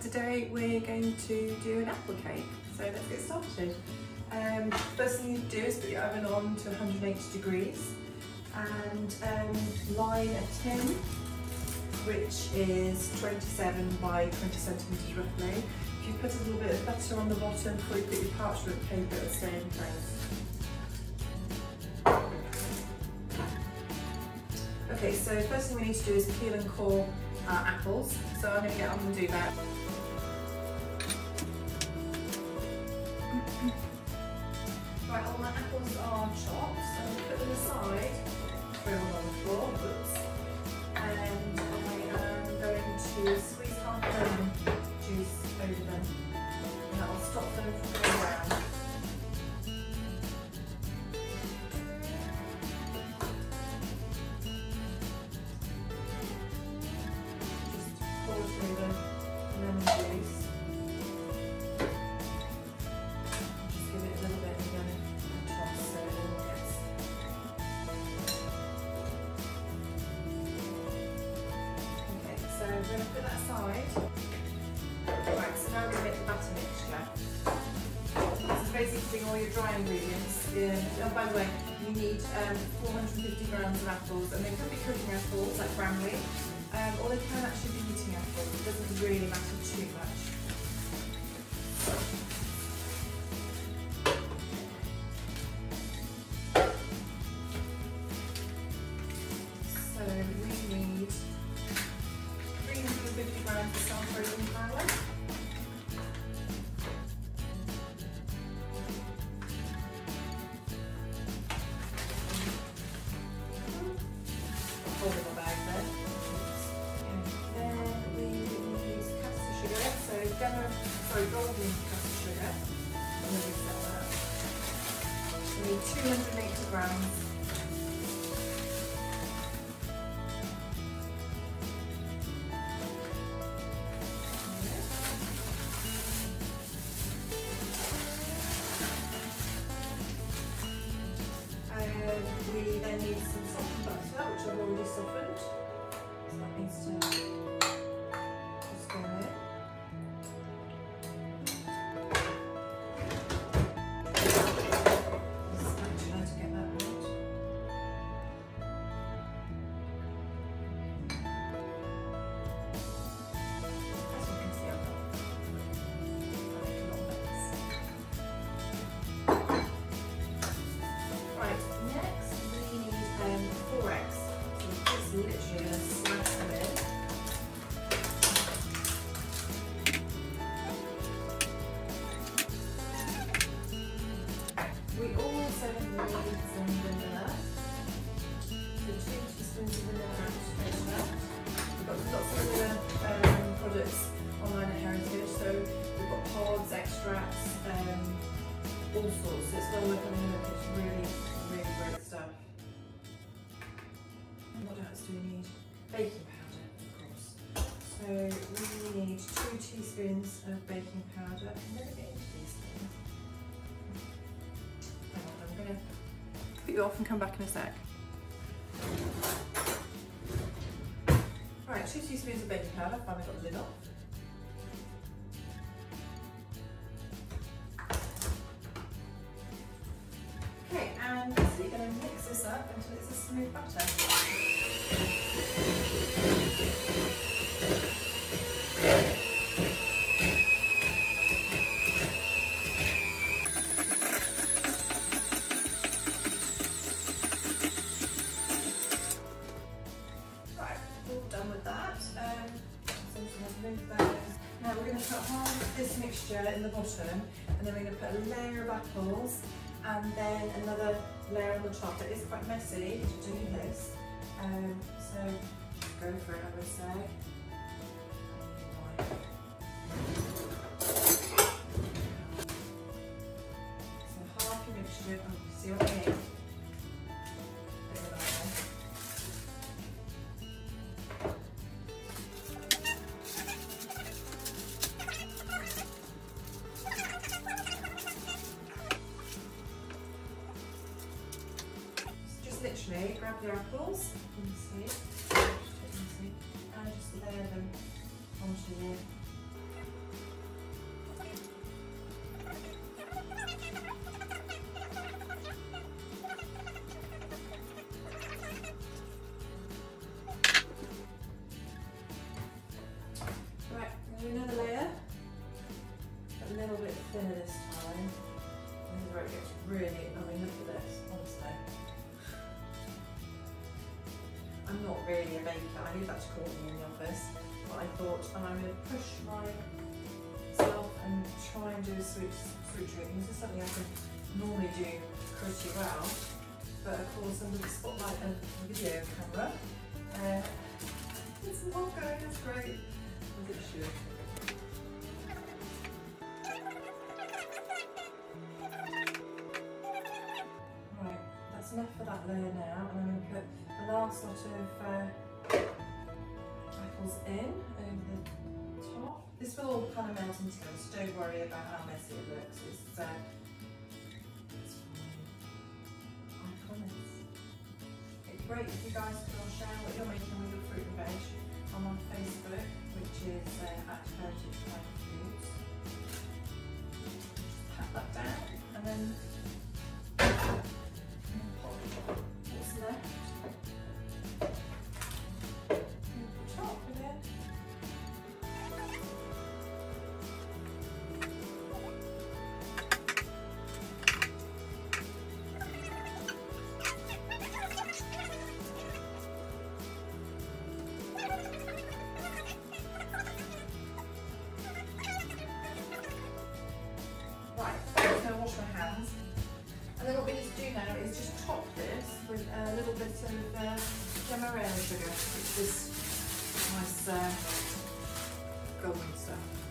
Today we're going to do an apple cake, so let's get started. Um, first thing you do is put your oven on to 180 degrees and um, line a tin which is 27 by 20 centimetres roughly. If you put a little bit of butter on the bottom before you put your parchment paper, it'll stay in place. Okay, so first thing we need to do is peel and core our apples. So I'm going to get on and do that. I'm going to put them aside, them on the floor, whoops. And I am going to squeeze half lemon juice over them. And that will stop them from now to make the batter mixture. This is basically all your dry ingredients in. Oh, by the way, you need um, 450 grams of apples, and they could be cooking apples like Bramley, um, or they can actually be eating apples. It doesn't really matter too much. Sorry, golden caster sugar. I'm going to set that. We need 280 grams And we then need some softened butter, which I've already softened. So that needs to Literally going Baking powder, of course. So we need two teaspoons of baking powder. I can never get into these things. Hang on, I'm gonna put you off and come back in a sec. Right, two teaspoons of baking powder. Finally got the lid off. Okay, and so you're going to mix this up until it's a smooth batter. In. Now we're going to put half of this mixture in the bottom and then we're going to put a layer of apples and then another layer on the top. It is quite messy to do this, um, so go for it I would say. Grab your apples and just layer them onto there. a little bit thinner this time. This is where it gets really annoying. Look at really a baker. I that to Courtney in the office, but I thought I'm going to push myself and try and do a sweet treat. This is something I can normally do pretty well, but of course under the spotlight and video camera, uh, it's not going as great as it should. Right, that's enough for that layer now, and I'm going to put the last lot of uh, apples in over the top. This will all kind of melt into so don't worry about how messy it looks. It's, uh, it's fine. I promise. It's great if you guys all share what you're making with your fruit and veg I'm on Facebook, which is uh, at Heritage Foods. Pat that down and then now is just top this with a little bit of uh, demerara sugar, which is nice uh, golden stuff.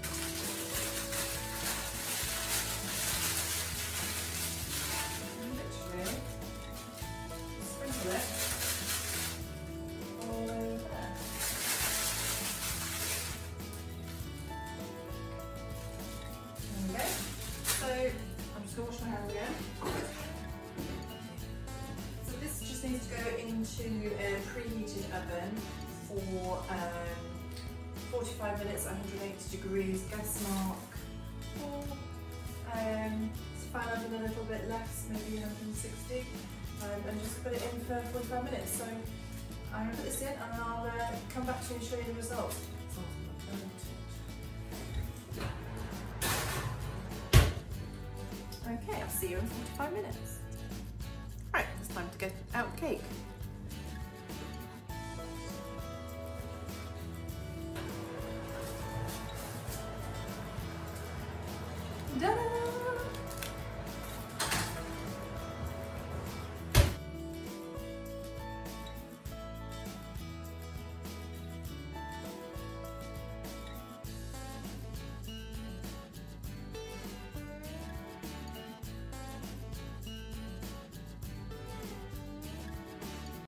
Go into a preheated oven for um, 45 minutes at 180 degrees, gas mark. four. Um, it's fan oven a little bit less, maybe 160, um, and just put it in for 45 minutes. So I'm going to put this in and I'll uh, come back to you and show you the results. Okay, I'll see you in 45 minutes. Right, it's time to get out